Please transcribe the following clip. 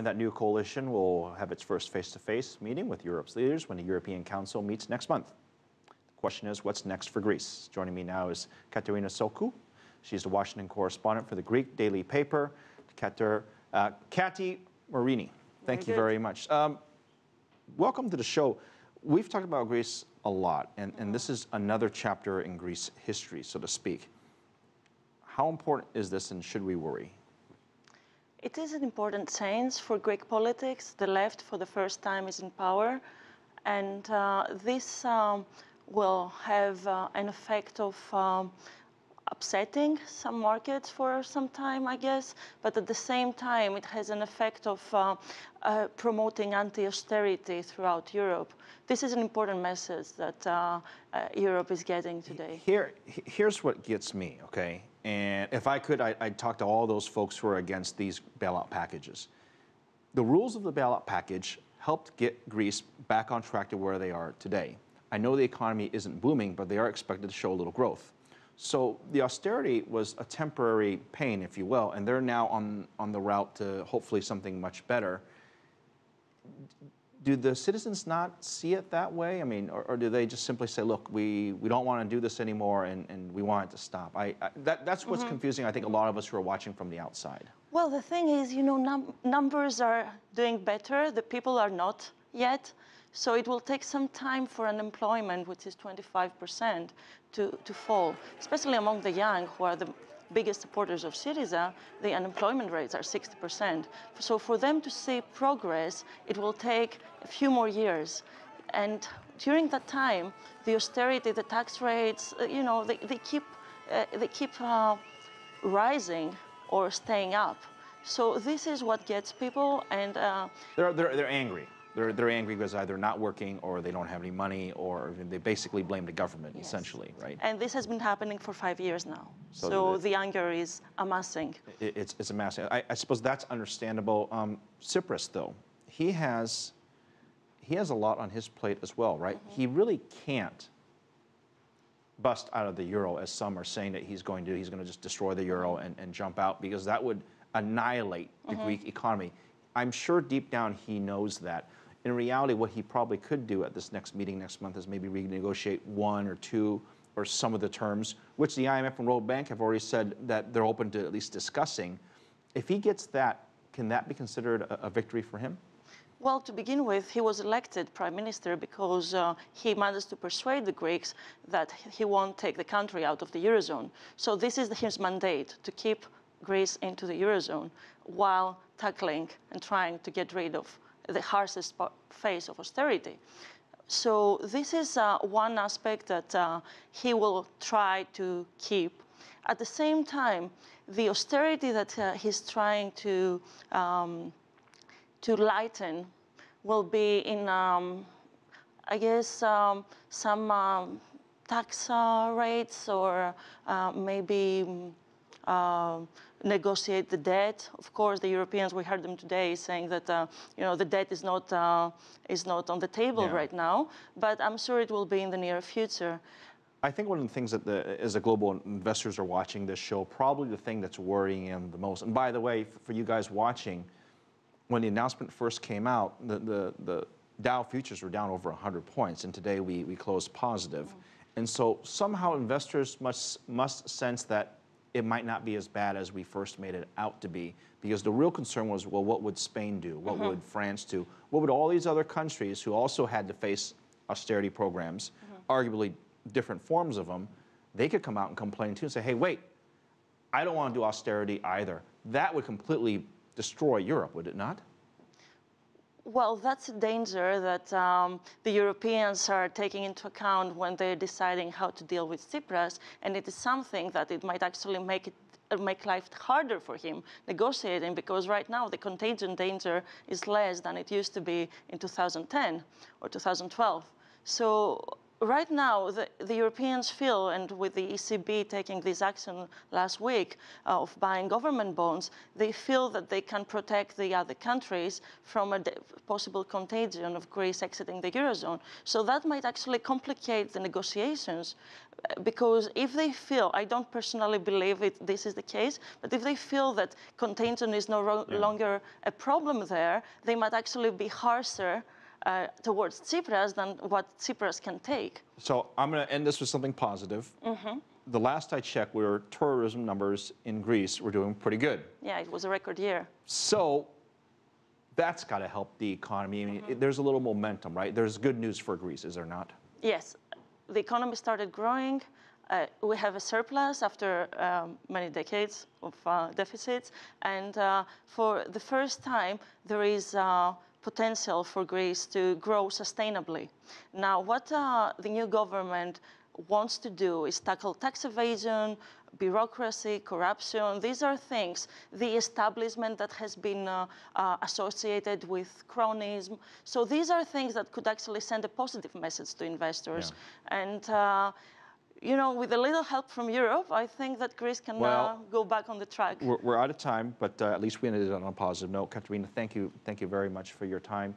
and that new coalition will have its first face-to-face meeting with Europe's leaders when the European Council meets next month. The question is, what's next for Greece? Joining me now is Katerina Sokou. She's the Washington correspondent for the Greek daily paper. Kater, uh, Kati Marini, thank very you very much. Um, welcome to the show. We've talked about Greece a lot, and, and this is another chapter in Greece history, so to speak. How important is this, and should we worry? It is an important change for Greek politics. The left, for the first time, is in power. And uh, this um, will have uh, an effect of um, upsetting some markets for some time, I guess. But at the same time, it has an effect of uh, uh promoting anti-austerity throughout Europe. This is an important message that uh, uh, Europe is getting today. Here, here's what gets me, okay? And if I could, I, would talk to all those folks who are against these bailout packages. The rules of the bailout package helped get Greece back on track to where they are today. I know the economy isn't booming, but they are expected to show a little growth. So the austerity was a temporary pain, if you will, and they're now on, on the route to hopefully something much better do the citizens not see it that way? I mean, or, or, do they just simply say, look, we, we don't want to do this anymore and, and we want it to stop? I, I that, that's what's mm -hmm. confusing, I think, a lot of us who are watching from the outside. Well, the thing is, you know, num numbers are doing better, the people are not yet. So it will take some time for unemployment, which is 25%, to, to fall, especially among the young, who are the biggest supporters of Syriza, the unemployment rates are 60%. So for them to see progress, it will take a few more years. And during that time, the austerity, the tax rates, uh, you know, they, they keep, uh, they keep uh, rising or staying up. So this is what gets people and... Uh, they're, they're, they're angry. They're, they're angry because either not working or they don't have any money or they basically blame the government, yes. essentially, right? And this has been happening for five years now. So, so the, the, anger is amassing. It, it's, it's amassing. I, I suppose that's understandable. Um, Tsipras, though, he has, he has a lot on his plate as well, right? Mm -hmm. He really can't bust out of the euro, as some are saying that he's going to. He's going to just destroy the euro and, and jump out because that would annihilate the mm -hmm. Greek economy. I'm sure deep down he knows that. In reality, what he probably could do at this next meeting next month is maybe renegotiate one or two or some of the terms, which the IMF and World Bank have already said that they're open to at least discussing. If he gets that, can that be considered a, a victory for him? Well, to begin with, he was elected prime minister because uh, he managed to persuade the Greeks that he won't take the country out of the Eurozone. So this is his mandate, to keep Greece into the Eurozone while tackling and trying to get rid of the harshest phase of austerity. So this is uh, one aspect that uh, he will try to keep. At the same time, the austerity that uh, he's trying to, um, to lighten will be in, um, I guess, um, some um, tax uh, rates or uh, maybe um, negotiate the debt. Of course, the Europeans, we heard them today saying that uh, you know the debt is not uh, is not on the table yeah. right now, but I'm sure it will be in the near future. I think one of the things that the, as a global investors are watching this show, probably the thing that's worrying them the most. And by the way, for you guys watching, when the announcement first came out, the, the, the Dow futures were down over 100 points, and today we, we closed positive. Mm -hmm. And so somehow investors must, must sense that it might not be as bad as we first made it out to be. Because the real concern was, well, what would Spain do? What mm -hmm. would France do? What would all these other countries who also had to face austerity programs, mm -hmm. arguably different forms of them, they could come out and complain too and say, hey, wait, I don't want to do austerity either. That would completely destroy Europe, would it not? Well, that's a danger that um, the Europeans are taking into account when they're deciding how to deal with Tsipras, and it is something that it might actually make it uh, make life harder for him negotiating because right now the contagion danger is less than it used to be in 2010 or 2012. So right now, the, the, Europeans feel, and with the ECB taking this action last week uh, of buying government bonds, they feel that they can protect the other countries from a possible contagion of Greece exiting the Eurozone. So that might actually complicate the negotiations uh, because if they feel, I don't personally believe it, this is the case, but if they feel that contagion is no yeah. longer a problem there, they might actually be harsher uh, towards Tsipras than what Tsipras can take. So I'm going to end this with something positive. Mm -hmm. The last I checked, our tourism numbers in Greece were doing pretty good. Yeah, it was a record year. So that's got to help the economy. I mean, mm -hmm. there's a little momentum, right? There's good news for Greece, is there not? Yes, the economy started growing. Uh, we have a surplus after um, many decades of uh, deficits, and uh, for the first time, there is uh, potential for Greece to grow sustainably. Now, what uh, the new government wants to do is tackle tax evasion, bureaucracy, corruption. These are things, the establishment that has been uh, uh, associated with cronism. So these are things that could actually send a positive message to investors. Yeah. And uh, you know, with a little help from Europe, I think that Greece can well, uh, go back on the track. We're, we're out of time, but uh, at least we ended it on a positive note. Katerina, thank you, thank you very much for your time.